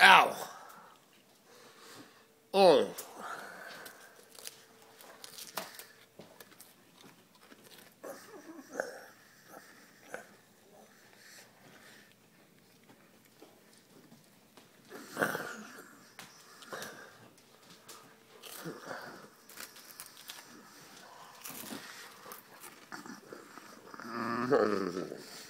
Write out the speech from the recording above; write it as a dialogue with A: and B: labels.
A: Ow. Oh. Mm-hmm.